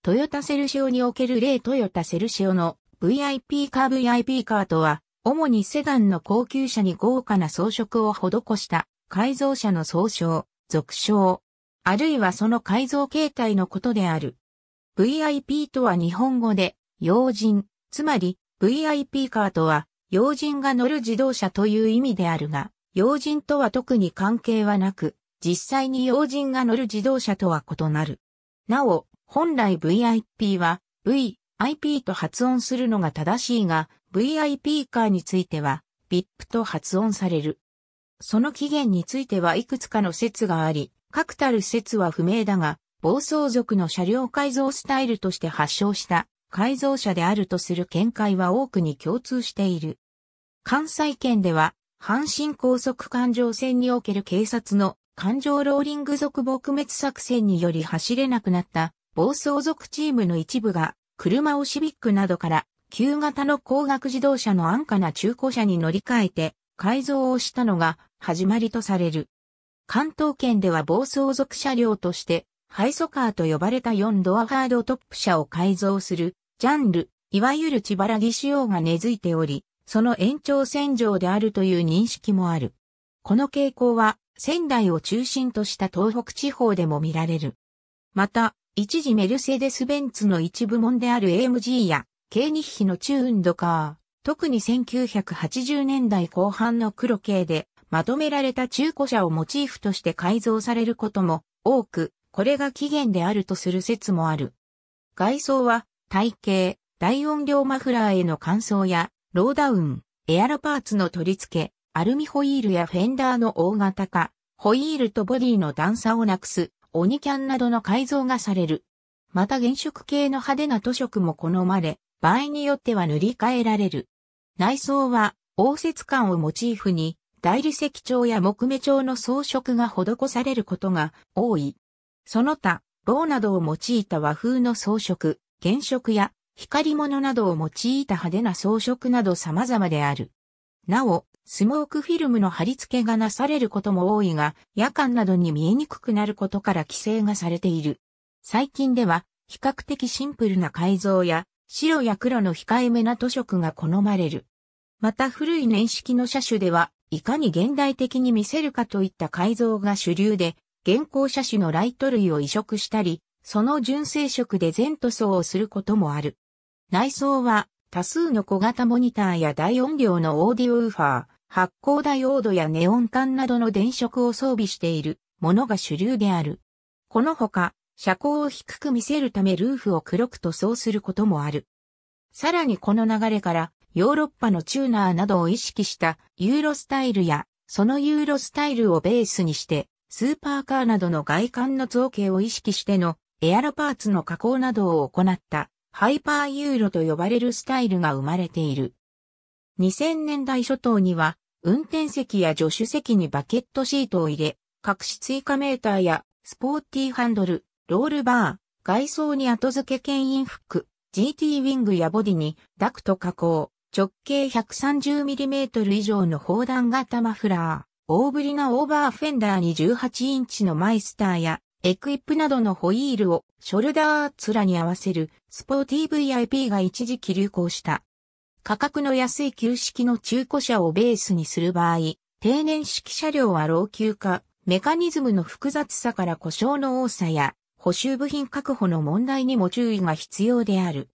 トヨタセルシオにおける例トヨタセルシオの VIP カー VIP カーとは、主にセダンの高級車に豪華な装飾を施した改造車の総称、俗称、あるいはその改造形態のことである。VIP とは日本語で、要人、つまり VIP カーとは、要人が乗る自動車という意味であるが、要人とは特に関係はなく、実際に要人が乗る自動車とは異なる。なお、本来 VIP は VIP と発音するのが正しいが、VIP カーについては VIP と発音される。その起源についてはいくつかの説があり、確たる説は不明だが、暴走族の車両改造スタイルとして発祥した改造車であるとする見解は多くに共通している。関西圏では、阪神高速環状線における警察の環状ローリング族撲滅作戦により走れなくなった暴走族チームの一部が車をシビックなどから旧型の高額自動車の安価な中古車に乗り換えて改造をしたのが始まりとされる。関東圏では暴走族車両としてハイソカーと呼ばれた4ドアハードトップ車を改造するジャンル、いわゆる千原木仕様が根付いており、その延長線上であるという認識もある。この傾向は仙台を中心とした東北地方でも見られる。また、一時メルセデス・ベンツの一部門である AMG や、軽日比のチューンドカー、特に1980年代後半の黒系で、まとめられた中古車をモチーフとして改造されることも多く、これが起源であるとする説もある。外装は、体型、大音量マフラーへの乾燥や、ローダウン、エアロパーツの取り付け、アルミホイールやフェンダーの大型化、ホイールとボディの段差をなくす、オニキャンなどの改造がされる。また原色系の派手な塗色も好まれ、場合によっては塗り替えられる。内装は、応接感をモチーフに、大理石調や木目調の装飾が施されることが多い。その他、棒などを用いた和風の装飾、原色や光物などを用いた派手な装飾など様々である。なお、スモークフィルムの貼り付けがなされることも多いが、夜間などに見えにくくなることから規制がされている。最近では、比較的シンプルな改造や、白や黒の控えめな塗色が好まれる。また古い年式の車種では、いかに現代的に見せるかといった改造が主流で、現行車種のライト類を移植したり、その純正色で全塗装をすることもある。内装は多数の小型モニターや大音量のオーディオウーファー、発光ダイオードやネオン管などの電飾を装備しているものが主流である。このほか、車高を低く見せるためルーフを黒く塗装することもある。さらにこの流れからヨーロッパのチューナーなどを意識したユーロスタイルやそのユーロスタイルをベースにしてスーパーカーなどの外観の造形を意識してのエアロパーツの加工などを行ったハイパーユーロと呼ばれるスタイルが生まれている。2000年代初頭には、運転席や助手席にバケットシートを入れ、隠し追加メーターやスポーティーハンドル、ロールバー、外装に後付け牽引フック、GT ウィングやボディにダクト加工、直径 130mm 以上の砲弾型マフラー、大ぶりなオーバーフェンダーに18インチのマイスターやエクイップなどのホイールをショルダー面に合わせるスポーティー VIP が一時期流行した。価格の安い旧式の中古車をベースにする場合、低年式車両は老朽化、メカニズムの複雑さから故障の多さや、補修部品確保の問題にも注意が必要である。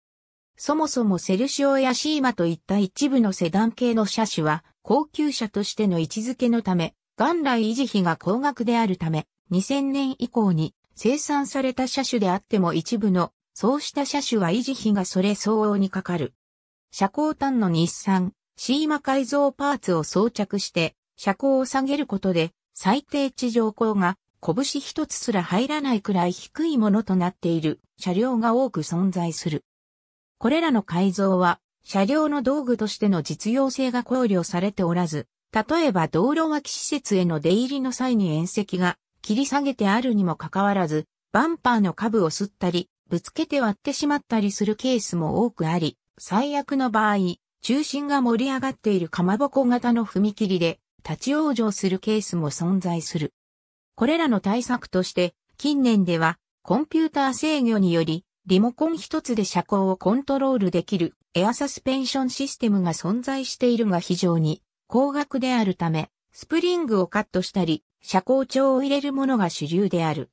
そもそもセルシオやシーマといった一部のセダン系の車種は、高級車としての位置づけのため、元来維持費が高額であるため、2000年以降に生産された車種であっても一部の、そうした車種は維持費がそれ相応にかかる。車高端の日産、シーマ改造パーツを装着して、車高を下げることで、最低地上高が拳一つすら入らないくらい低いものとなっている車両が多く存在する。これらの改造は、車両の道具としての実用性が考慮されておらず、例えば道路脇施設への出入りの際に縁石が切り下げてあるにもかかわらず、バンパーの下部を吸ったり、ぶつけて割ってしまったりするケースも多くあり、最悪の場合、中心が盛り上がっているかまぼこ型の踏切で立ち往生するケースも存在する。これらの対策として、近年ではコンピューター制御によりリモコン一つで車高をコントロールできるエアサスペンションシステムが存在しているが非常に高額であるため、スプリングをカットしたり、車高調を入れるものが主流である。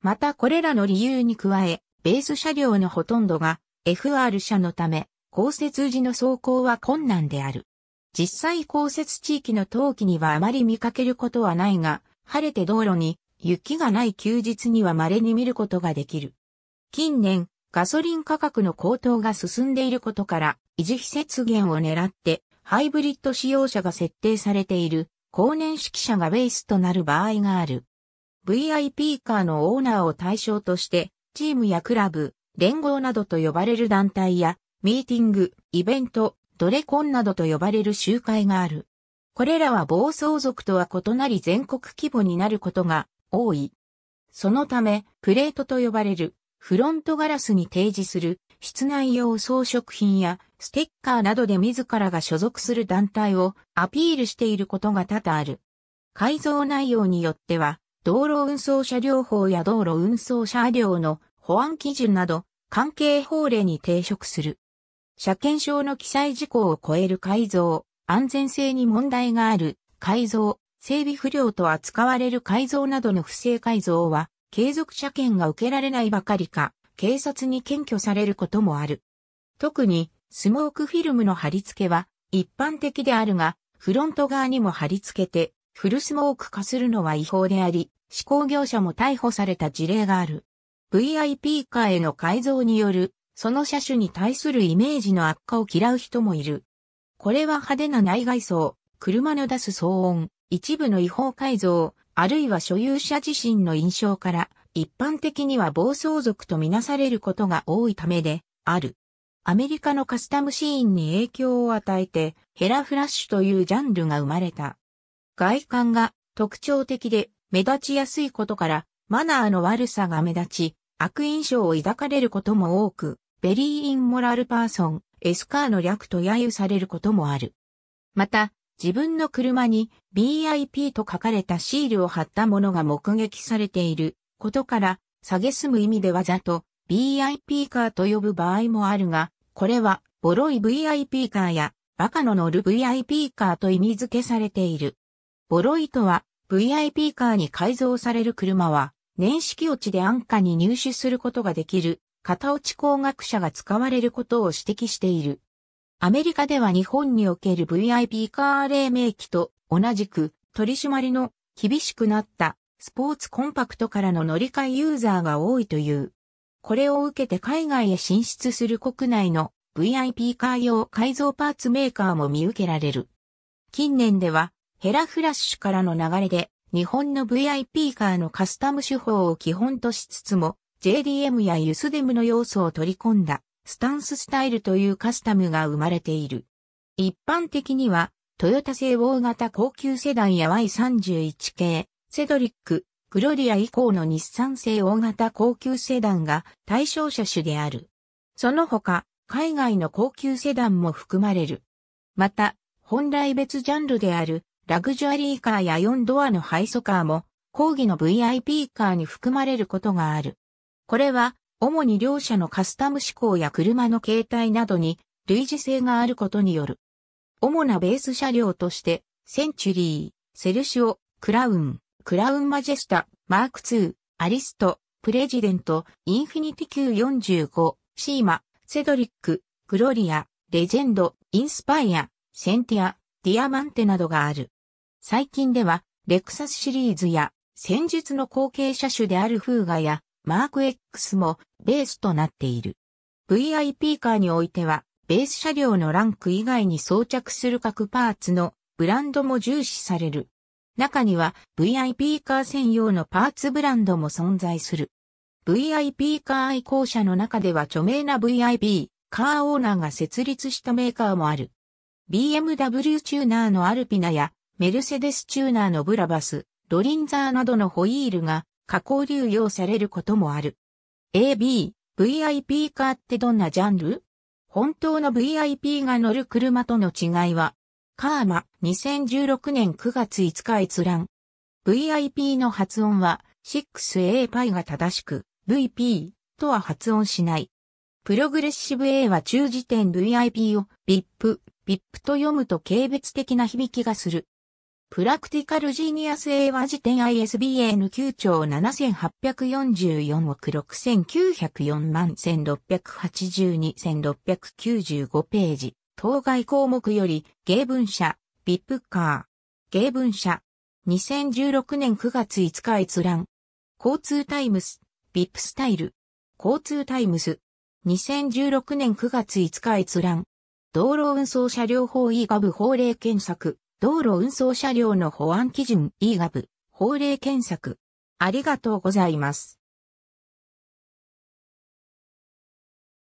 またこれらの理由に加え、ベース車両のほとんどが FR 車のため、降雪時の走行は困難である。実際降雪地域の冬季にはあまり見かけることはないが、晴れて道路に雪がない休日には稀に見ることができる。近年、ガソリン価格の高騰が進んでいることから、維持費節減を狙って、ハイブリッド使用車が設定されている、高年式車がベースとなる場合がある。VIP カーのオーナーを対象として、チームやクラブ、連合などと呼ばれる団体や、ミーティング、イベント、ドレコンなどと呼ばれる集会がある。これらは暴走族とは異なり全国規模になることが多い。そのため、プレートと呼ばれるフロントガラスに提示する室内用装飾品やステッカーなどで自らが所属する団体をアピールしていることが多々ある。改造内容によっては、道路運送車両法や道路運送車両の保安基準など関係法令に抵触する。車検証の記載事項を超える改造、安全性に問題がある改造、整備不良と扱われる改造などの不正改造は継続車検が受けられないばかりか、警察に検挙されることもある。特に、スモークフィルムの貼り付けは一般的であるが、フロント側にも貼り付けて、フルスモーク化するのは違法であり、施工業者も逮捕された事例がある。VIP カーへの改造による、その車種に対するイメージの悪化を嫌う人もいる。これは派手な内外装、車の出す騒音、一部の違法改造、あるいは所有者自身の印象から、一般的には暴走族とみなされることが多いためで、ある。アメリカのカスタムシーンに影響を与えて、ヘラフラッシュというジャンルが生まれた。外観が特徴的で目立ちやすいことから、マナーの悪さが目立ち、悪印象を抱かれることも多く、Very Immoral Person's Car の略と揶揄されることもある。また、自分の車に BIP と書かれたシールを貼ったものが目撃されていることから、下げすむ意味でわざと BIP カーと呼ぶ場合もあるが、これはボロい VIP カーやバカの乗る VIP カーと意味付けされている。ボロイとは VIP カーに改造される車は年式落ちで安価に入手することができる型落ち工学者が使われることを指摘している。アメリカでは日本における VIP カー黎明期と同じく取り締まりの厳しくなったスポーツコンパクトからの乗り換えユーザーが多いという。これを受けて海外へ進出する国内の VIP カー用改造パーツメーカーも見受けられる。近年ではヘラフラッシュからの流れで日本の VIP カーのカスタム手法を基本としつつも JDM やユスデムの要素を取り込んだスタンススタイルというカスタムが生まれている。一般的には、トヨタ製大型高級セダンや Y31 系、セドリック、グロリア以降の日産製大型高級セダンが対象車種である。その他、海外の高級セダンも含まれる。また、本来別ジャンルであるラグジュアリーカーや4ドアのハイソカーも、講義の VIP カーに含まれることがある。これは、主に両者のカスタム思考や車の形態などに類似性があることによる。主なベース車両として、センチュリー、セルシオ、クラウン、クラウンマジェスタ、マーク2、アリスト、プレジデント、インフィニティ Q45、シーマ、セドリック、グロリア、レジェンド、インスパイア、センティア、ディアマンテなどがある。最近では、レクサスシリーズや、戦術の後継車種であるフーガや、マーク X もベースとなっている。VIP カーにおいては、ベース車両のランク以外に装着する各パーツのブランドも重視される。中には VIP カー専用のパーツブランドも存在する。VIP カー愛好者の中では著名な VIP カーオーナーが設立したメーカーもある。BMW チューナーのアルピナやメルセデスチューナーのブラバス、ロリンザーなどのホイールが加工流用されることもある。AB、VIP カーってどんなジャンル？本当の VIP が乗る車との違いは、カーマ2016年9月5日閲覧。VIP の発音は 6A パイが正しく VP とは発音しない。プログレッシブ A は中時点 VIP を VIP、VIP と読むと軽蔑的な響きがする。プラクティカルジーニアス A は時点 ISBN9 兆7844億6904万1682-1695ページ。当該項目より、芸文社、ビップカー。芸文社。2016年9月5日閲覧。交通タイムス、ビップスタイル。交通タイムス。2016年9月5日閲覧。道路運送車両法 e ガブ法令検索。道路運送車両の保安基準 e ガブ法令検索。ありがとうございます。